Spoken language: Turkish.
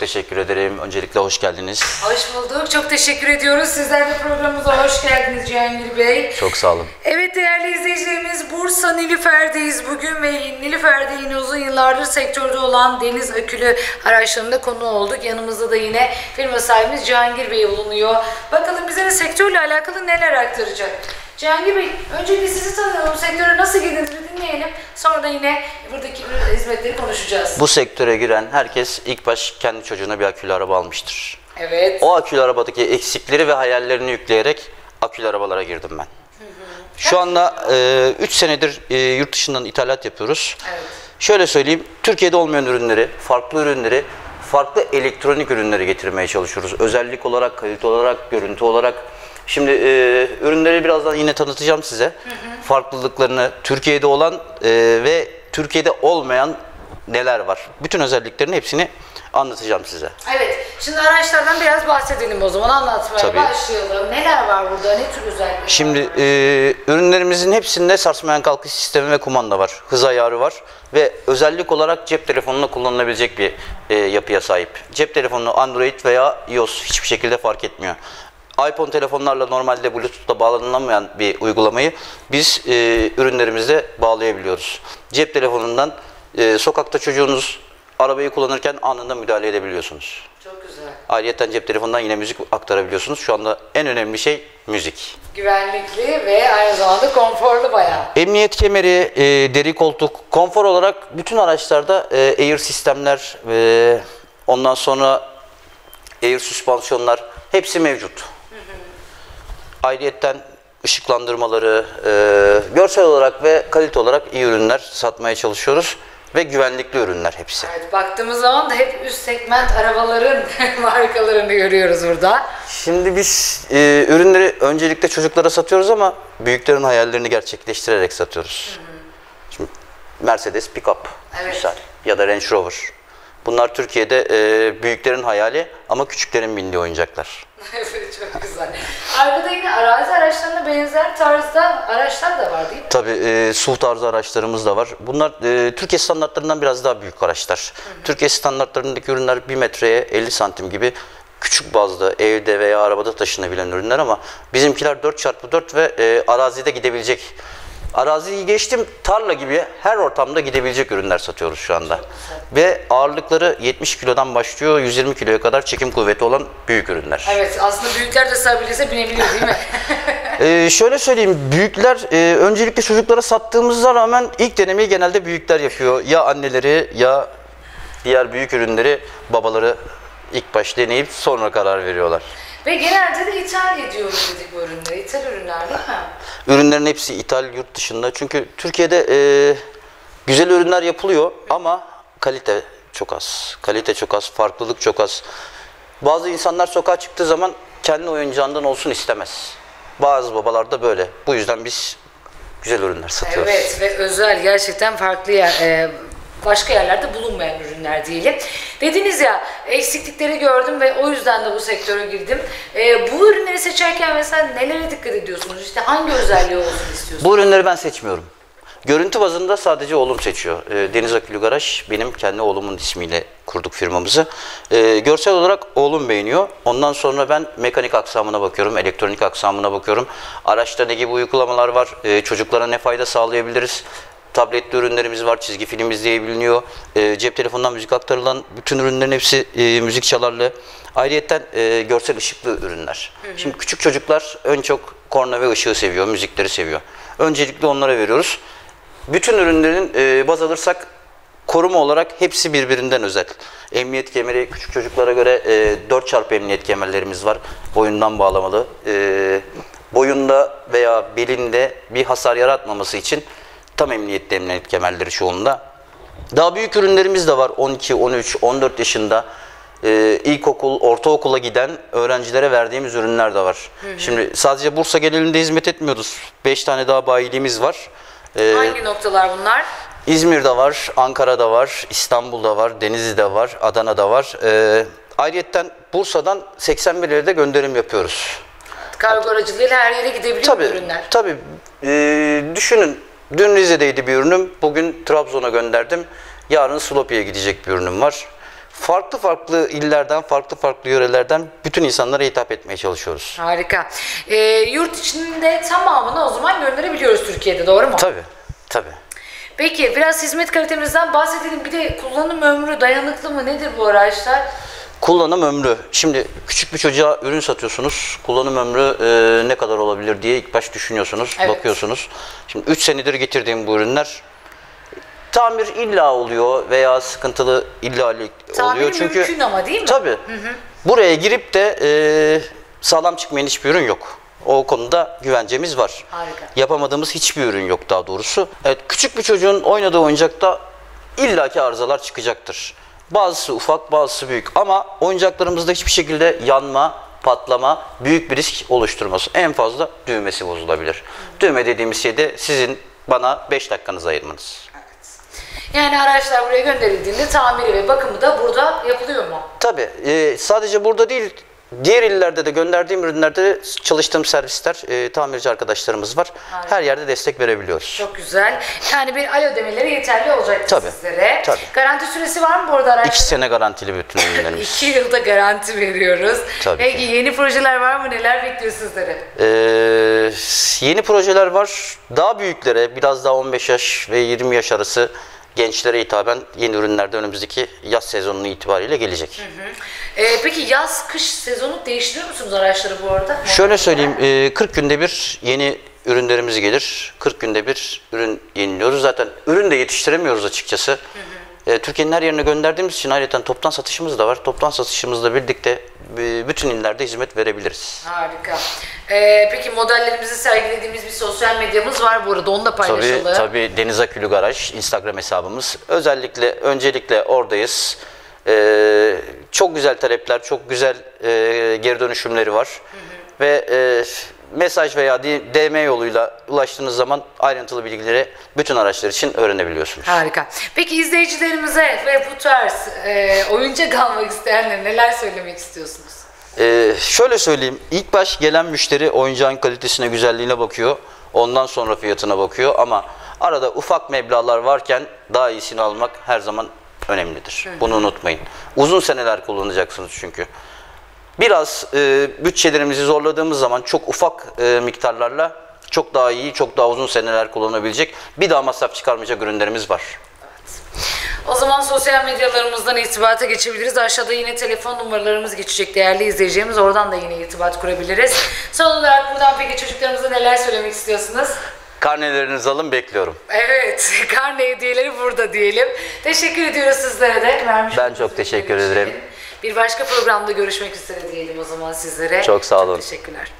Çok teşekkür ederim. Öncelikle hoş geldiniz. Hoş bulduk. Çok teşekkür ediyoruz. Sizler de programımıza hoş geldiniz Cihangir Bey. Çok sağ olun. Evet değerli izleyicilerimiz Bursa Nilüfer'deyiz bugün ve Nilüfer'de yine uzun yıllardır sektörde olan deniz akülü araçlarında konu olduk. Yanımızda da yine firma sahibimiz Cihangir Bey bulunuyor. Bakalım bize de sektörle alakalı neler aktaracak. Cihangir Bey, öncelikle sizi tanıyalım, sektöre nasıl girdiniz bir dinleyelim. Sonra da yine buradaki hizmetleri konuşacağız. Bu sektöre giren herkes ilk baş kendi çocuğuna bir akülü araba almıştır. Evet. O akülü arabadaki eksikleri ve hayallerini yükleyerek akülü arabalara girdim ben. Şu anda 3 senedir e, yurt dışından ithalat yapıyoruz. Evet. Şöyle söyleyeyim, Türkiye'de olmayan ürünleri, farklı ürünleri, farklı elektronik ürünleri getirmeye çalışıyoruz. Özellik olarak, kalite olarak, görüntü olarak. Şimdi e, ürünleri birazdan yine tanıtacağım size. Farklılıklarını, Türkiye'de olan e, ve Türkiye'de olmayan neler var. Bütün özelliklerin hepsini anlatacağım size. Evet, şimdi araçlardan biraz bahsedelim o zaman anlatmaya Tabii. başlayalım. Neler var burada, ne tür özellikler Şimdi var? e, ürünlerimizin hepsinde sarsmayan kalkış sistemi ve kumanda var. Hız ayarı var ve özellik olarak cep telefonuna kullanılabilecek bir e, yapıya sahip. Cep telefonu Android veya iOS hiçbir şekilde fark etmiyor. iPhone telefonlarla normalde Bluetooth'ta bağlanılamayan bir uygulamayı biz e, ürünlerimizde bağlayabiliyoruz. Cep telefonundan e, sokakta çocuğunuz arabayı kullanırken anında müdahale edebiliyorsunuz. Çok güzel. Ayrıca cep telefonundan yine müzik aktarabiliyorsunuz. Şu anda en önemli şey müzik. Güvenlikli ve aynı zamanda konforlu bayağı. Emniyet kemeri, e, deri koltuk, konfor olarak bütün araçlarda e, air sistemler, e, ondan sonra air süspansiyonlar hepsi mevcut. Ayrıyetten ışıklandırmaları, e, görsel olarak ve kalite olarak iyi ürünler satmaya çalışıyoruz ve güvenlikli ürünler hepsi. Evet, baktığımız zaman da hep üst segment arabaların markalarını görüyoruz burada. Şimdi biz e, ürünleri öncelikle çocuklara satıyoruz ama büyüklerin hayallerini gerçekleştirerek satıyoruz. Şimdi Mercedes pick-up Evet. misal ya da Range Rover. Bunlar Türkiye'de e, büyüklerin hayali ama küçüklerin bindiği oyuncaklar. evet, çok güzel. Arkada yine arazi araçlarına benzer tarzda araçlar da var değil mi? Tabii e, SUV tarzı araçlarımız da var. Bunlar e, Türkiye standartlarından biraz daha büyük araçlar. Türkiye standartlarındaki ürünler 1 metreye 50 santim gibi küçük bazlı evde veya arabada taşınabilen ürünler ama bizimkiler 4x4 ve e, arazide gidebilecek. Araziyi geçtim tarla gibi her ortamda gidebilecek ürünler satıyoruz şu anda. Ve ağırlıkları 70 kilodan başlıyor 120 kiloya kadar çekim kuvveti olan büyük ürünler. Evet, aslında büyükler de sığabilirse binebiliyor değil mi? Ee, şöyle söyleyeyim, büyükler e, öncelikle çocuklara sattığımıza rağmen ilk denemeyi genelde büyükler yapıyor. Ya anneleri ya diğer büyük ürünleri babaları ilk baş deneyip sonra karar veriyorlar. Ve genelde de ithal ediyoruz dedik bu ürünleri. İthal ürünler değil mi? Ürünlerin hepsi ithal yurt dışında. Çünkü Türkiye'de e, güzel ürünler yapılıyor ama kalite çok az. Kalite çok az, farklılık çok az. Bazı insanlar sokağa çıktığı zaman kendi oyuncağından olsun istemez. Bazı babalar da böyle. Bu yüzden biz güzel ürünler satıyoruz. Evet ve özel gerçekten farklı yer, e, başka yerlerde bulunmayan ürünler diyelim. Dediniz ya eksiklikleri gördüm ve o yüzden de bu sektöre girdim. E, bu ürünleri seçerken mesela nelere dikkat ediyorsunuz? İşte hangi özelliği olsun istiyorsunuz? Bu ürünleri ben seçmiyorum. Görüntü bazında sadece oğlum seçiyor. Ee, Deniz Akülü Garaj benim kendi oğlumun ismiyle kurduk firmamızı. Ee, görsel olarak oğlum beğeniyor. Ondan sonra ben mekanik aksamına bakıyorum, elektronik aksamına bakıyorum. Araçta ne gibi uygulamalar var, Ee, çocuklara ne fayda sağlayabiliriz. Tabletli ürünlerimiz var, çizgi film izleyebiliniyor. Ee, cep telefonundan müzik aktarılan bütün ürünlerin hepsi e, müzik çalarlı. Ayrıyeten e, görsel ışıklı ürünler. Şimdi küçük çocuklar en çok korna ve ışığı seviyor, müzikleri seviyor. Öncelikle onlara veriyoruz. Bütün ürünlerin e, baz alırsak koruma olarak hepsi birbirinden özel. Emniyet kemeri küçük çocuklara göre e, 4 çarpı emniyet kemerlerimiz var. Boyundan bağlamalı. E, boyunda veya belinde bir hasar yaratmaması için tam emniyetli emniyet kemerleri çoğunda. Daha büyük ürünlerimiz de var. 12, 13, 14 yaşında e, ilkokul, ortaokula giden öğrencilere verdiğimiz ürünler de var. Şimdi sadece Bursa genelinde hizmet etmiyoruz. 5 tane daha bayiliğimiz var. E, Hangi noktalar bunlar? İzmir'de var, Ankara'da var, İstanbul'da var, Denizli'de var, Adana'da var. Ee, ayrıyetten Bursa'dan 81 yere de gönderim yapıyoruz. Kargo aracılığıyla her yere gidebiliyor Tabii, ürünler. tabii. Ee, düşünün, dün Rize'deydi bir ürünüm, bugün Trabzon'a gönderdim. Yarın Slopi'ye gidecek bir ürünüm var. farklı farklı illerden, farklı farklı yörelerden bütün insanlara hitap etmeye çalışıyoruz. Harika. Ee, yurt içinde tamamını o zaman gönderebiliyoruz Türkiye'de doğru mu? Tabii, tabii. Peki biraz hizmet kalitemizden bahsedelim. Bir de kullanım ömrü dayanıklı mı nedir bu araçlar? Kullanım ömrü. Şimdi küçük bir çocuğa ürün satıyorsunuz. Kullanım ömrü e, ne kadar olabilir diye ilk baş düşünüyorsunuz, Evet. bakıyorsunuz. Şimdi 3 senedir getirdiğim bu ürünler tamir illa oluyor veya sıkıntılı illa oluyor. Çünkü mümkün ama değil mi? Tabii. Buraya girip de e, sağlam çıkmayan hiçbir ürün yok. O konuda güvencemiz var. Harika. Yapamadığımız hiçbir ürün yok daha doğrusu. Evet, küçük bir çocuğun oynadığı oyuncakta illaki arızalar çıkacaktır. Bazısı ufak, bazısı büyük ama oyuncaklarımızda hiçbir şekilde yanma, patlama, büyük bir risk oluşturmaz. En fazla düğmesi bozulabilir. Düğme dediğimiz şey de sizin bana 5 dakikanızı ayırmanız. Yani araçlar buraya gönderildiğinde tamiri ve bakımı da burada yapılıyor mu? Tabii. e, sadece burada değil, diğer illerde de gönderdiğim ürünlerde de çalıştığım servisler, e, tamirci arkadaşlarımız var. Harika. Her yerde destek verebiliyoruz. Çok güzel. Yani bir alo demeleri yeterli olacak Tabii, sizlere. tabii. Garanti süresi var mı bu arada araçların? İki sene garantili bütün ürünlerimiz. İki yılda garanti veriyoruz. Tabii Peki ki. yeni projeler var mı? Neler bekliyor sizleri? Ee, yeni projeler var. Daha büyüklere, biraz daha 15 yaş ve 20 yaş arası gençlere hitaben yeni ürünlerde önümüzdeki yaz sezonu itibariyle gelecek. Ee, peki yaz kış sezonu değiştiriyor musunuz araçları bu arada? Şöyle söyleyeyim, e, 40 günde bir yeni ürünlerimiz gelir. 40 günde bir ürün yeniliyoruz. Zaten ürün de yetiştiremiyoruz açıkçası. E, Türkiye'nin her yerine gönderdiğimiz için ayrıca toptan satışımız da var. Toptan satışımızla birlikte e, bütün illerde hizmet verebiliriz. Harika. Ee, peki modellerimizi sergilediğimiz bir sosyal medyamız var bu arada. Onu da Tabii, paylaşalım. tabii Deniz Akülü Garaj Instagram hesabımız. Özellikle öncelikle oradayız. Ee, çok güzel talepler, çok güzel e, geri dönüşümleri var. Ve e, mesaj veya DM yoluyla ulaştığınız zaman ayrıntılı bilgileri bütün araçlar için öğrenebiliyorsunuz. Harika. Peki izleyicilerimize ve bu tarz e, oyuncak almak isteyenlere neler söylemek istiyorsunuz? Ee, şöyle söyleyeyim, ilk baş gelen müşteri oyuncağın kalitesine, güzelliğine bakıyor. Ondan sonra fiyatına bakıyor ama arada ufak meblağlar varken daha iyisini almak her zaman önemlidir. Bunu unutmayın. Uzun seneler kullanacaksınız çünkü. Biraz e, bütçelerimizi zorladığımız zaman çok ufak e, miktarlarla çok daha iyi, çok daha uzun seneler kullanabilecek bir daha masraf çıkarmayacak ürünlerimiz var. O zaman sosyal medyalarımızdan irtibata geçebiliriz. Aşağıda yine telefon numaralarımız geçecek değerli izleyicilerimiz. Oradan da yine irtibat kurabiliriz. Son olarak buradan peki çocuklarımıza neler söylemek istiyorsunuz? Karnelerinizi alın bekliyorum. Evet, karne hediyeleri burada diyelim. Teşekkür ediyoruz sizlere de. Vermiş Ben çok teşekkür için. ederim. Bir başka programda görüşmek üzere diyelim o zaman sizlere. Çok sağ olun. teşekkürler.